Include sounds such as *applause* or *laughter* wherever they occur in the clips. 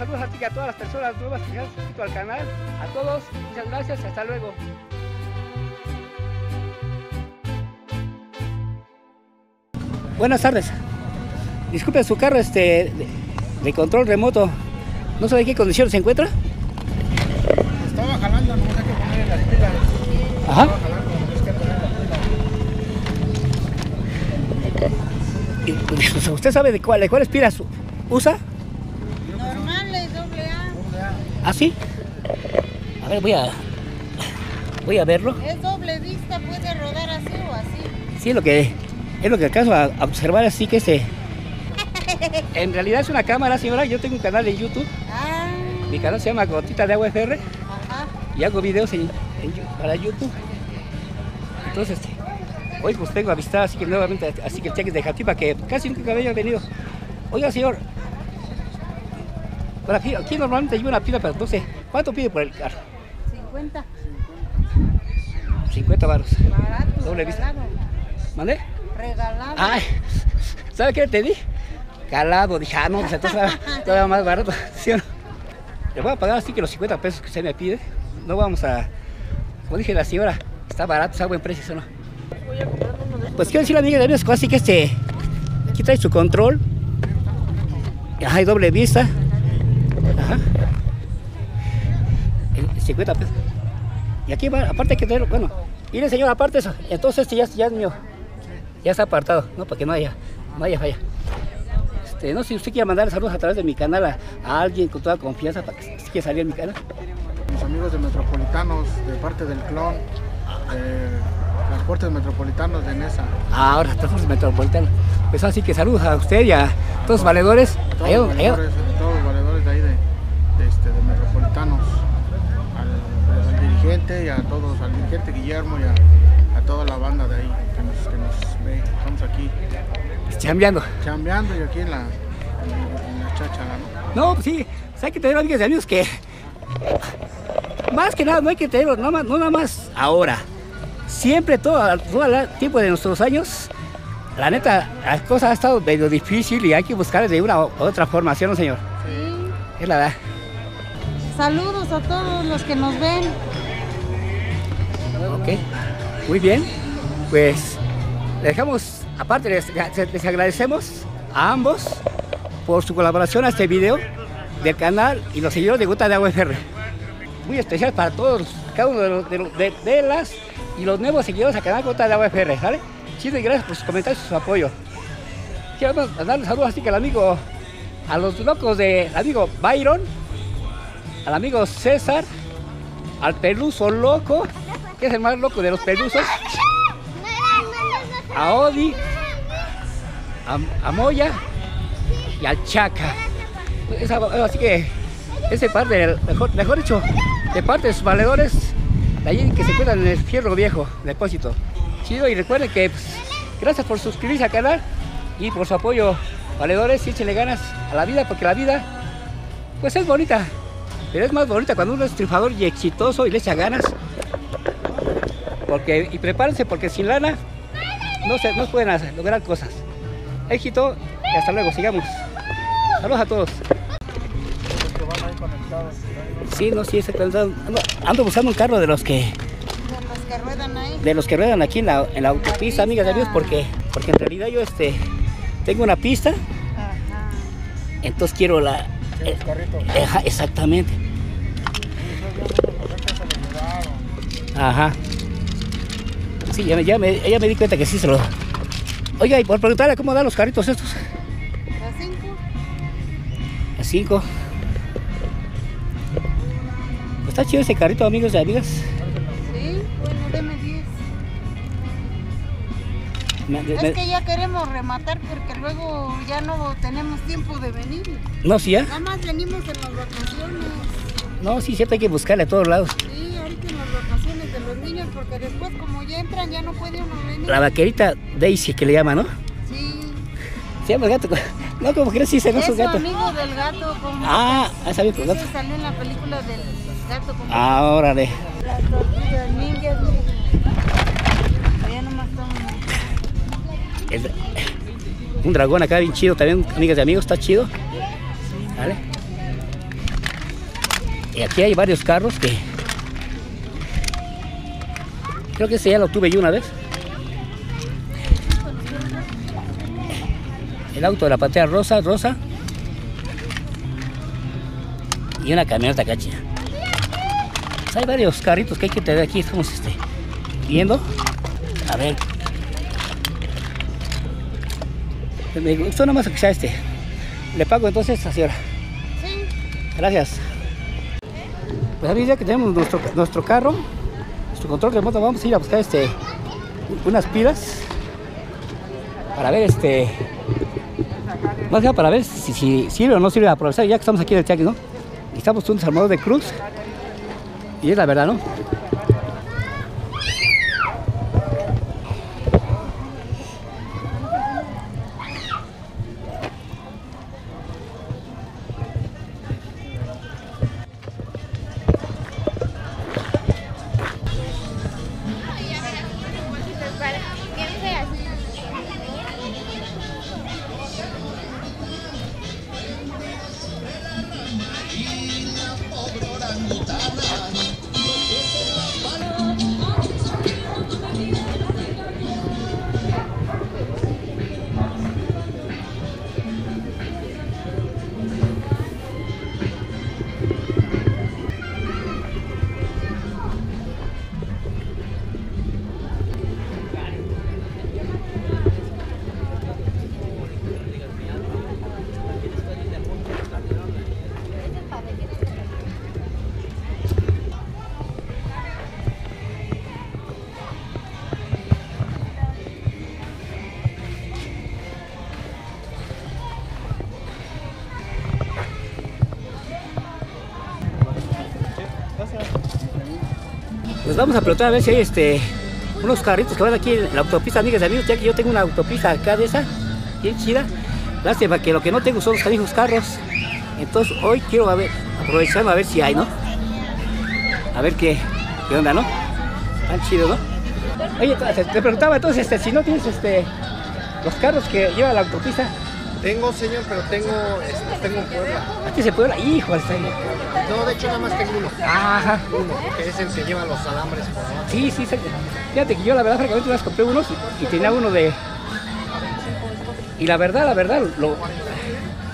saludos a ti y a todas las personas nuevas que se han suscrito al canal. A todos, muchas gracias, hasta luego. Buenas tardes. Disculpe su carro este de, de control remoto. ¿No sabe en qué condición se encuentra? Estaba jalando, no sé qué ponerle las pilas. Ajá. Estaba jalando, es que ponerle las pilas. Y, pues, ¿Usted sabe de, cuál, de cuáles pilas usa? Normales, doble A. ¿Ah, sí? A ver, voy a. Voy a verlo. Es doble vista, puede rodar así o así. Sí, lo que es lo que alcanzo a a observar así que este. *laughs* En realidad es una cámara, señora. Yo tengo un canal de YouTube. Ah, Mi canal se llama Gotita de Agua FR ajá. y hago videos en, en para YouTube. Entonces, hoy pues tengo a visitar así que nuevamente, así que el cheque de Jatipa, que casi nunca había venido. Oiga, señor, aquí, aquí normalmente hay una pila, pero no sé, ¿cuánto pide por el carro? 50. 50 baros. Barato. Doble vista. ¿Mande? Regalado. Ay, ¿sabe qué te di? Calado, dije, ah, no, pues entonces todavía- más barato, *laughs* ¿sí o no? Le voy a pagar así que los 50 pesos que usted me pide, no vamos a, como dije la señora, está barato, está a buen precio, ¿sí o no? Pues quiero decirle, amiga de amigos, así que este, aquí trae su control, ajá, hay doble vista, ajá, El 50 pesos. Y aquí va, aparte hay que tener, bueno, mire señor, aparte eso, entonces este ya, ya es mío. Ya está apartado, ¿no? Para que no haya, no haya falla. Este, no sé si usted quiere mandar saludos a través de mi canal a, a alguien con toda confianza para que si quiere salir en mi canal. Mis amigos de Metropolitanos, de parte del clon, de Transportes Metropolitanos de Nesa. Ah, ahora transporte metropolitano. Pues así que saludos a usted y a todos los valedores. Todos valedores, todos los valedores de ahí de, de, este, de Metropolitanos. Al, y a todos, al dirigente Guillermo y a, a toda la banda de ahí que nos, que nos ve. Estamos aquí chambeando. chambeando y aquí en la, en, en la cháchara, ¿no? No, pues sí, pues hay que tener amigas y amigos que. Más que nada, no hay que tenerlos, no, más- no nada más ahora. Siempre, todo, todo el tiempo de nuestros años, la neta, las cosas ha estado medio difícil y hay que buscar de una u otra forma, ¿sí o no, señor? Sí. Es la verdad. Saludos a todos los que nos ven. Ok, muy bien. Pues dejamos, aparte les, agradecemos a ambos por su colaboración a este video del canal y los seguidores de Gota de Agua FR. Muy especial para todos, cada uno de, los- de de- las y los nuevos seguidores al canal Gota de Agua FR, ¿sale? Chido y gracias por sus comentarios y su apoyo. Quiero mandarle saludos así que al amigo, a los locos del amigo Byron, al amigo César, al peluso loco, que es el más loco de los pelusos, a Odi, a, a Moya y al Chaca. Así que ese par de, mejor, mejor dicho, de parte de sus valedores, de allí que se encuentran en el Fierro Viejo, depósito. Chido y recuerden que pues, gracias por suscribirse al canal y por su apoyo, valedores, y ganas a la vida, porque la vida pues es bonita, pero es más bonita cuando uno es triunfador y exitoso y le echa ganas. Porque, y prepárense porque sin lana no se, no pueden hacer- lograr cosas. Éxito y hasta luego, sigamos. Saludos a todos. Sí, no, sí, exactamente. Ando, ando buscando un carro de los que De los que ruedan ahí. de los que ruedan aquí en la, en la autopista, amigas y amigos, porque, porque en realidad yo este tengo una pista, Ajá. entonces quiero la. Eh, ajá, exactamente. Ajá. Sí, ya me, ya, me, ya me di cuenta que sí se lo. Oiga, y por preguntarle cómo dan los carritos estos. ¿A cinco? A 5. Está chido ese carrito, amigos y amigas. Sí, bueno, deme 10. Me- me- Es que ya queremos rematar porque luego ya no tenemos tiempo de venir. No, sí, ya. Nada más venimos en las vacaciones. No, sí, siempre hay que buscarle a todos lados. Porque después como ya entran ya no puede uno venir. La vaquerita Daisy que le llama, ¿no? Sí. Se llama el gato. *laughs* No, como crees, sí, se no es Es un su gato. amigo del gato. Como Ah, ah, sabía por Ese gato. salió en la película del gato como Ah, órale. Allá nomás estamos. Un dragón acá bien chido también, amigas y amigos, está chido. ¿Vale? Y aquí hay varios carros que... Creo que ese ya lo tuve yo una vez. El auto de la pantalla rosa, rosa. Y una camioneta cacha. Pues hay varios carritos que hay que tener aquí. Estamos este, viendo. A ver. Me gustó nada más que sea este. Le pago entonces a señora. Gracias. Pues ahorita ya que tenemos nuestro, nuestro carro, nuestro control remoto, vamos a ir a buscar este unas pilas para ver este más que para ver si, si sirve o no sirve aprovechar ya que estamos aquí en el tianguis, ¿no? Y estamos un desarmador de cruz y es la verdad, ¿no? Vamos a preguntar a ver si hay este unos carritos que van aquí en la autopista, amigas y amigos, ya que yo tengo una autopista acá de esa, bien chida. Lástima que lo que no tengo son los canijos carros. Entonces hoy quiero a ver, aprovechar a ver si hay, ¿no? A ver qué, qué onda, ¿no? Tan chido, ¿no? Oye, te preguntaba entonces este, si no tienes este los carros que lleva la autopista, Tengo, señor, pero tengo, este, tengo en Puebla. aquí se puede, hijo, está ahí. No, de hecho nada más tengo uno. Ajá. Uno, que es el que lleva los alambres por abajo. Sí, sí, sí. Fíjate que yo la verdad francamente vez compré unos y, y tenía uno de... Y la verdad, la verdad, lo,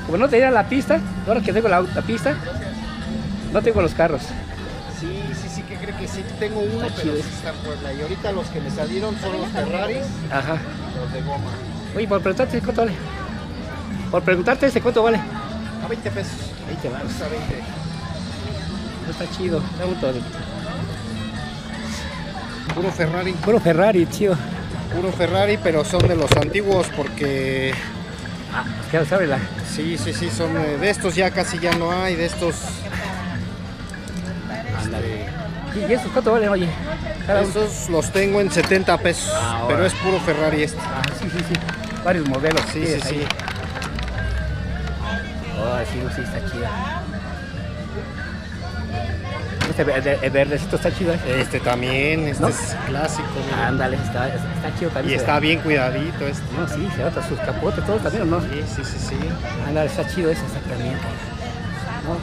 como no tenía la pista, ahora que tengo la, la pista, no tengo los carros. Sí, sí, sí, que cree que sí tengo uno, pero sí está en Puebla. Y ahorita los que me salieron son los Ferraris, Ajá. los de goma. Oye, por preguntarte cuánto vale. Por preguntarte ese cuánto vale. A 20 pesos. Ahí te vas. Cuesta 20. No está chido. Está bonito. Puro Ferrari. Puro Ferrari, chido. Puro Ferrari, pero son de los antiguos porque Ah, ya lo sabe la. sí, sí, sí, son eh, de estos ya casi ya no hay, de estos Ándale. ¿Y esos cuánto valen, oye? Estos los tengo en 70 pesos, Ah, pero es puro Ferrari este. Ah, sí, sí, sí. Varios modelos. Sí, sí, sí. Oh, sí, sí, está chida. Este verde- el verdecito está chido. ¿eh? Este también, este ¿No? es clásico. mira. Ándale, está, está chido también. Y está bien cuidadito este. No, sí, se nota sus capotes, todo también, ¿o no? Sí, sí, sí, sí. Ándale, está chido ese exactamente. ¿No?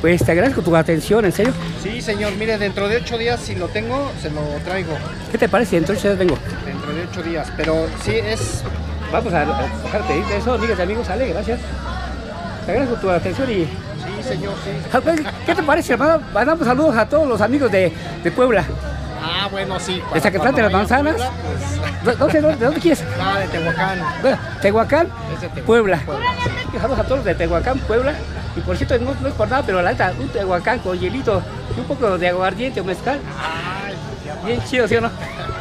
Pues te agradezco tu atención, en serio. Sí, señor, mire, dentro de ocho días si lo tengo, se lo traigo. ¿Qué te parece? Entonces ya vengo. Dentro de ocho días, pero sí es... Vamos a, a dejar pedirte eso, amigas y amigos, sale, gracias. Te agradezco tu atención y... Sí, señor, sí. ¿Qué te parece, hermano? Mandamos saludos a todos los amigos de, de Puebla. Ah, bueno, sí. ¿De Zacatlán de las Manzanas? Puebla, ¿Dó- ¿Dónde, dónde, de dónde quieres? pues, ah, de Tehuacán. Bueno, Tehuacán, Es de Tehuacán, Puebla. Puebla, Saludos a todos de Tehuacán, Puebla. Y por cierto, no, no es por nada, pero la neta, un Tehuacán con hielito y un poco de aguardiente o mezcal. Ay, Bien chido, ¿sí o no?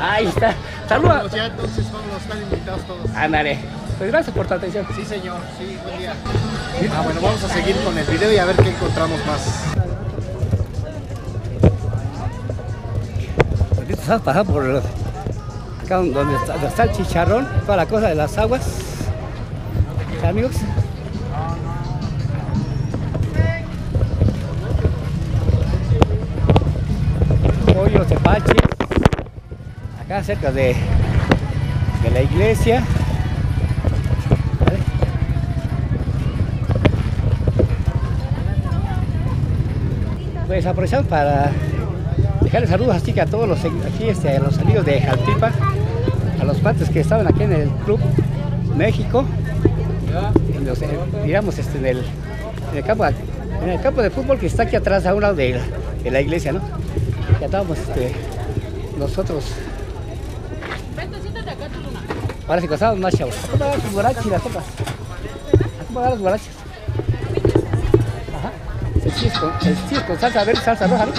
Ahí está. Saludos. Vámonos ya, entonces vamos, están invitados todos. Ándale. Pues gracias por tu atención. Sí, señor, sí, buen día. Ah, bueno, vamos a seguir con el video y a ver qué encontramos más. Ahorita estás pasando por acá donde está, donde está el chicharrón, toda la cosa de las aguas. ¿Sí, amigos? Pollo tepache. Acá cerca de, de la iglesia. Pues aprovechamos para dejarles saludos así que a todos los, aquí, este, a los amigos de Jaltipa, a los patos que estaban aquí en el Club México, en los, digamos este, en, el, en el campo en el campo de fútbol que está aquí atrás a un lado de de la iglesia, ¿no? Ya estábamos este, nosotros. Ahora sí pasamos más chavos. ¿Cómo van sus guaraches y las sopas? ¿Cómo van los guaraches? Ajá. Sencillos con, sencillos con salsa verde salsa roja, ¿no?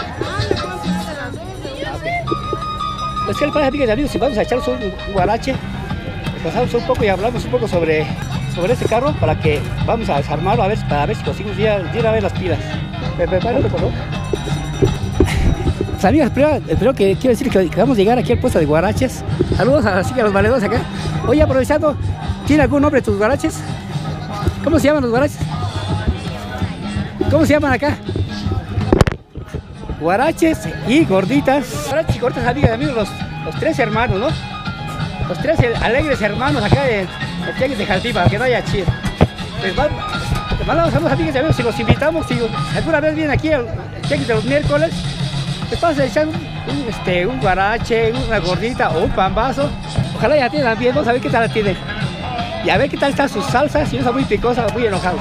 Pues que el padre, amigas y amigos, si vamos a echarnos un, guarache, pasamos un poco y hablamos un poco sobre, sobre este carro para que vamos a desarmarlo a ver, para ver si conseguimos ir a, ver las pilas. ¿Me preparo, por favor? Pues amigas, primero, el primero que quiero decir que, que vamos a llegar aquí al puesto de guaraches. Saludos a, así que a los valedores acá. Oye, aprovechando, ¿tiene algún nombre tus guaraches? ¿Cómo se llaman los guaraches? ¿Cómo se llaman acá? Guaraches y gorditas. Guaraches y gorditas, amigas amigos, los, los tres hermanos, ¿no? Los tres alegres hermanos acá de, de de Jaltipa, que no haya chido. Les va- les mandamos saludos amigas y amigos, si los invitamos, si alguna vez vienen aquí al Tianguis de los miércoles, les vamos a echar un, este, un guarache, una gordita o un pambazo. Ojalá ya tienen bien, vamos a ver qué tal la tienen. Y a ver qué tal están sus salsas, si no está muy picosa muy enojado.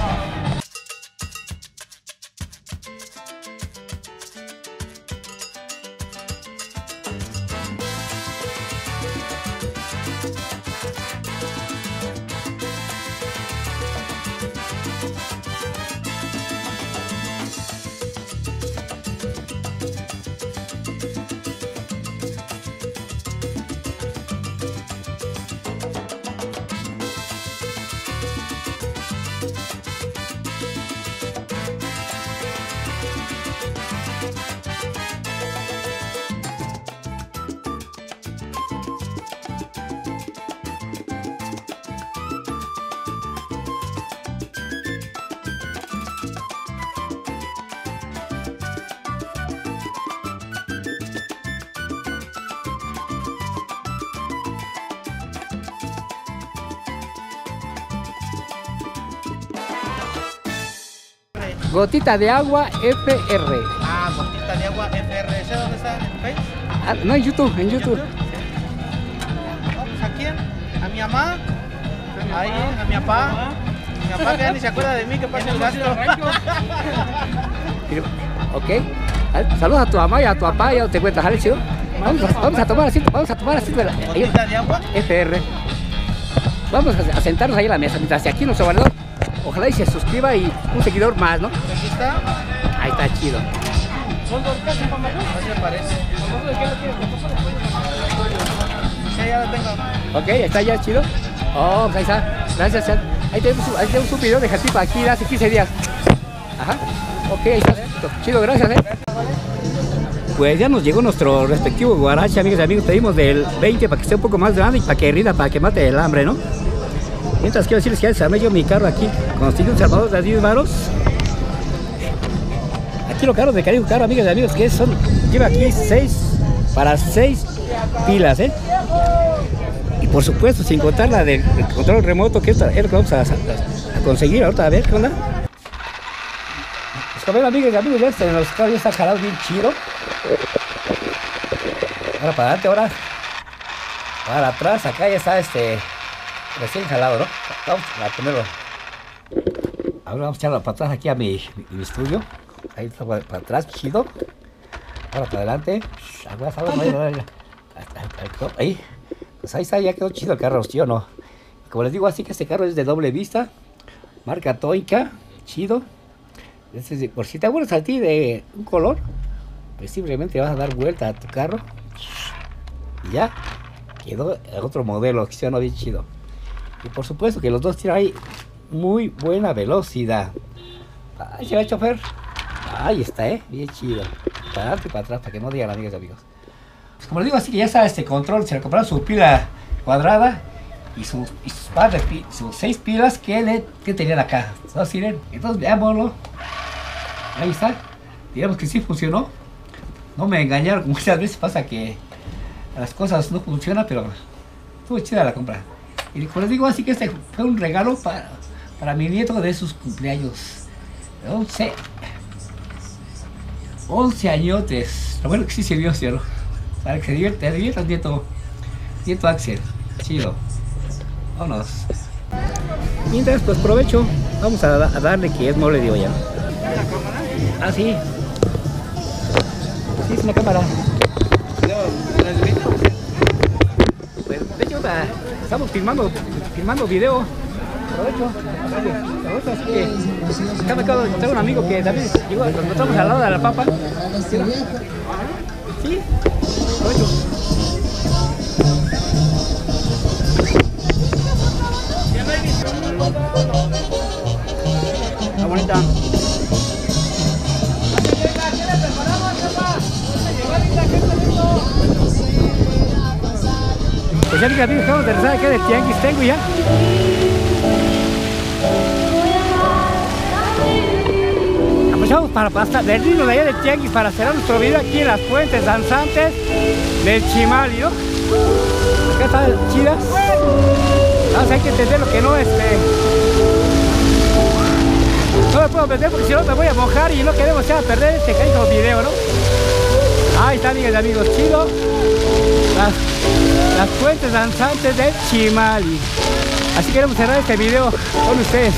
Gotita de agua FR. Ah, gotita de agua FRC, ¿dónde está? ¿En Face? Ah, no, en YouTube, en YouTube. No, pues, ¿A quién? ¿A mi mamá? Ahí, a mi papá. Mi papá que ya ni se acuerda de mí, que pasa el gasto. Ok. Ah, Saludos a tu mamá y a tu papá, ya te cuentas, ¿vale, chido? Vamos a, vamos a tomar así, vamos a tomar así de la ahí- ¿Gotita de agua? FR. Vamos a, sentarnos ahí a la mesa, mientras que aquí nuestro valedor, ojalá y se suscriba y un seguidor más, ¿no? Aquí está. Ahí está chido. Así me parece. Sí, ya lo tengo. Ok, está ya chido. Oh, pues ahí está. Gracias, Chan. Ahí tenemos, un- ahí tenemos un video de Jatipa aquí hace 15 días. Ajá. Ok, ahí está. Chido, gracias, eh. Pues ya nos llegó nuestro respectivo guarache, amigos y amigos. Pedimos del 20 para que esté un poco más grande y para que rinda, para que mate el hambre, ¿no? Mientras quiero decirles que ya desarmé yo mi carro aquí. Conseguí un salvador de 10 varos. Aquí lo caro de cariño caro, amigas y amigos, que son, lleva aquí 6 para 6 pilas, ¿eh? Y por supuesto, sin contar la del control remoto, que es lo que vamos a, conseguir ahorita, a ver qué onda. Pues como amigas y amigos, ya este, los carros ya está jalado bien chido. Ahora para adelante, ahora para atrás, acá ya está este recién jalado, ¿no? Vamos a ponerlo. Ahora vamos a echarlo para atrás aquí a mi, estudio. Ahí está para, atrás, chido. Ahora para adelante. Aguas. Ahí. Pues ahí está, ya quedó chido el carro, ¿sí o no? Como les digo, así que este carro es de doble vista. Marca Toica, chido. Este por si te acuerdas a ti de un color, pues simplemente vas a dar vuelta a tu carro. Y ya quedó otro modelo, que se no bien chido. Y por supuesto que los dos tienen ahí muy buena velocidad. Ahí se va el chofer. Ahí está, ¿eh? Bien chido. Para adelante para atrás, para que no digan amigas y amigos. Pues como les digo, así que ya está este control. Se le compraron su pila cuadrada y sus, y sus, pi- sus seis pilas que, le, que tenían acá. ¿No sirven? Entonces veámoslo. Ahí está. Digamos que sí funcionó. No me engañaron, *laughs* muchas veces pasa que las cosas no funcionan, pero estuvo chida la compra. Y como les digo, así que este fue un regalo para, para mi nieto de sus cumpleaños. No sé. 11 añotes. Lo bueno que sí sirvió, cielo. Para que se divierta, te diviertas, nieto. Nieto Axel. Chido. Vámonos. Mientras, pues provecho. Vamos a, a darle que es mole de olla. Ah, sí. Sí, es una cámara. Pues, de hecho, ta- estamos filmando, filmando video. Aprovecho, así que acá me acabo de encontrar un amigo que también llegó, lo encontramos al lado de la papa. Sí, aprovecho. Ya amigos, acabamos de Tianguis Tengo ya. Aprovechamos para pasar del ritmo de allá del Tianguis para cerrar nuestro video aquí en las fuentes danzantes del Chimali, ¿no? Acá están chidas. Vamos, hay que entender lo que no este. No me puedo meter porque si no me voy a mojar y no queremos echar a perder este cariño video, ¿no? Ahí está, amigas y amigos, chido. Las, fuentes danzantes de Chimali. Así queremos cerrar este video con ustedes.